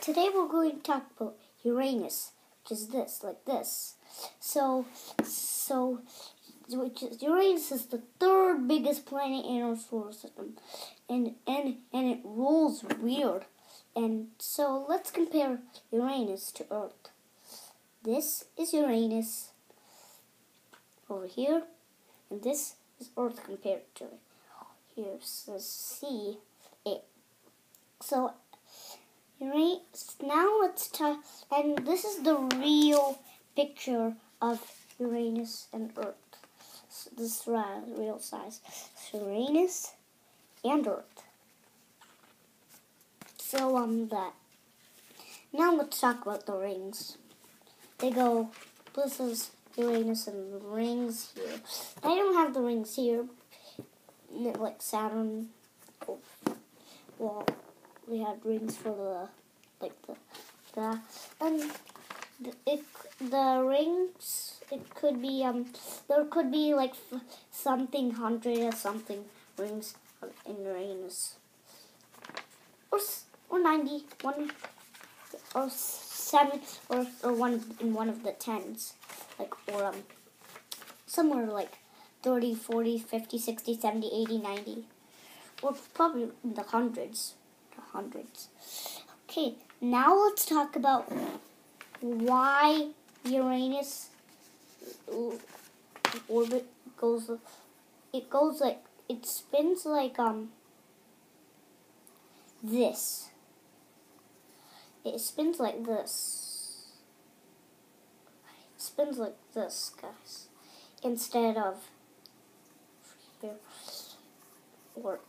Today we're going to talk about Uranus, which is this, like this. So, so which is, Uranus is the third biggest planet in our solar system, and and and it rules weird. And so let's compare Uranus to Earth. This is Uranus over here, and this is Earth compared to it. Here says C A. So Uranus. Now let's talk, and this is the real picture of Uranus and Earth. So this is real size. So Uranus and Earth. So um that. Now let's talk about the rings. They go. This is Uranus and the rings here. I don't have the rings here, like Saturn. Well, we had rings for the like the the and the, it the rings it could be um there could be like something hundred or something rings in Uranus or or ninety one or seven or or one in one of the tens. Like or um somewhere like 30 40 50 60 70 80 90 or probably in the hundreds hundreds. Okay now let's talk about why Uranus orbit goes it goes like it spins like um this. It spins like this. It spins like this guys. Instead of or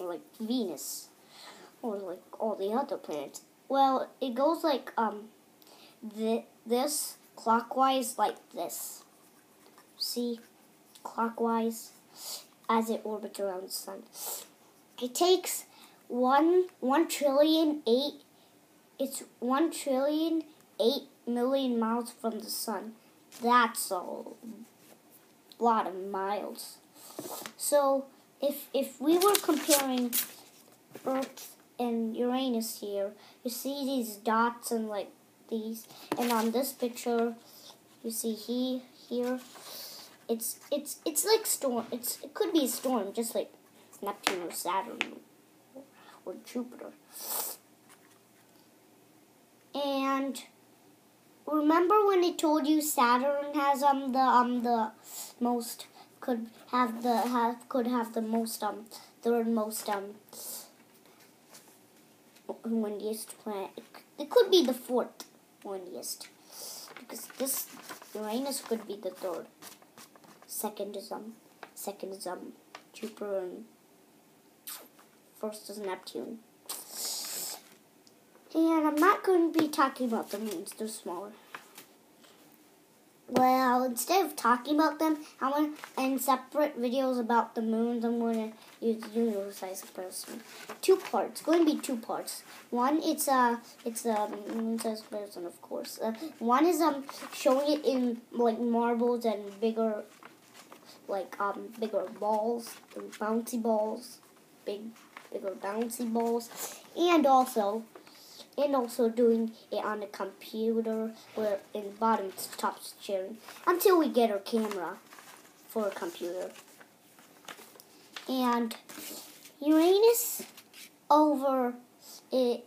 like Venus or like all the other planets well, it goes like um, th- this clockwise, like this. See, clockwise, as it orbits around the sun. It takes one one trillion eight. It's one trillion eight million miles from the sun. That's a lot of miles. So if if we were comparing Earth and Uranus here. You see these dots and like these, and on this picture, you see he here. It's it's it's like storm. It's it could be a storm, just like Neptune or Saturn or, or Jupiter. And remember when I told you Saturn has um the um the most could have the have could have the most um third most um windiest planet. It could be the fourth windiest. Because this Uranus could be the third. Second is um second is um Jupiter and first is Neptune. And I'm not going to be talking about the moons, they're smaller. Well, instead of talking about them, I want in separate videos about the moons. I'm going to use universal comparison. Two parts. Going to be two parts. One, it's a it's a moon size comparison, of course. Uh, one is um showing it in like marbles and bigger, like um bigger balls, bouncy balls, big bigger bouncy balls, and also and also doing it on a computer where in bottom stops sharing until we get our camera for a computer. And Uranus over it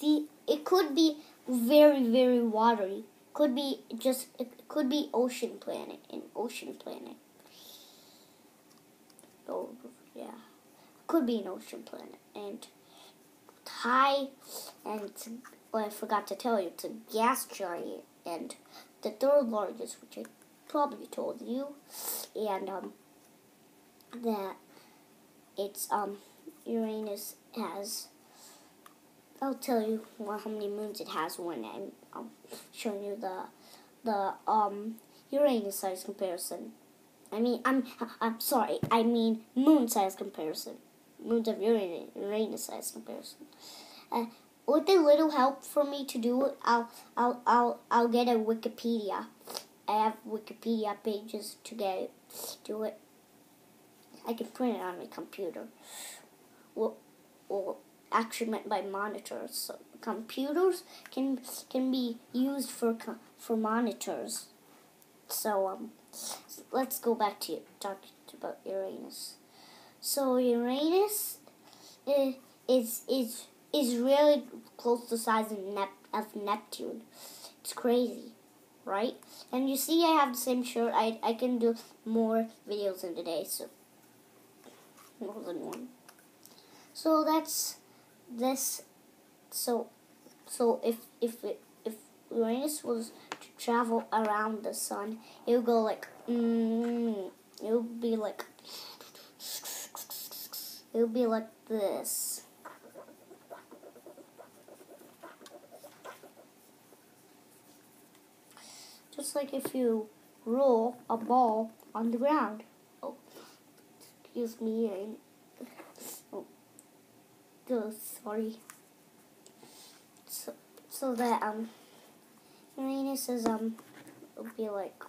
the it could be very very watery. Could be just it could be ocean planet, an ocean planet. Oh yeah. Could be an ocean planet and high, and well, I forgot to tell you, it's a gas giant, and the third largest, which I probably told you, and um, that it's um Uranus has. I'll tell you how many moons it has when I'm, I'm showing you the the um Uranus size comparison. I mean, I'm I'm sorry. I mean moon size comparison moons of Uranus, size comparison. Uh, with a little help for me to do it, I'll I'll I'll I'll get a Wikipedia. I have Wikipedia pages to get it, do it. I can print it on my computer. Well, well, actually meant by monitors. So computers can can be used for for monitors. So um, let's go back to talking about Uranus. So Uranus is is is, is really close to the size of, Nep- of Neptune. It's crazy, right? And you see, I have the same shirt. I I can do more videos in the day, so more than one. So that's this. So so if if if Uranus was to travel around the sun, it would go like mm, it would be like it would be like this. Just like if you roll a ball on the ground. Oh, excuse me. Oh, oh sorry. So, so that um, Uranus is um, it would be like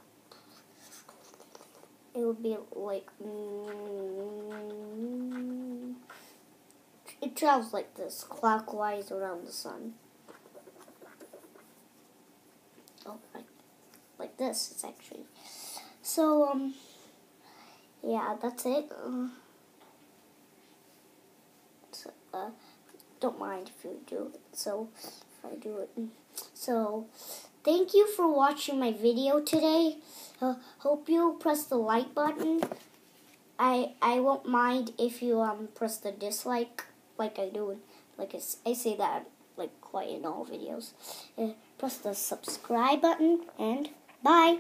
it would be like mm, it travels like this clockwise around the sun. Oh, like, like this. It's actually so um, yeah, that's it. Uh, so, uh, don't mind if you do it. So if I do it, so thank you for watching my video today. Uh, hope you press the like button. I I won't mind if you um press the dislike like I do. Like I, I say that like quite in all videos. Uh, press the subscribe button and bye.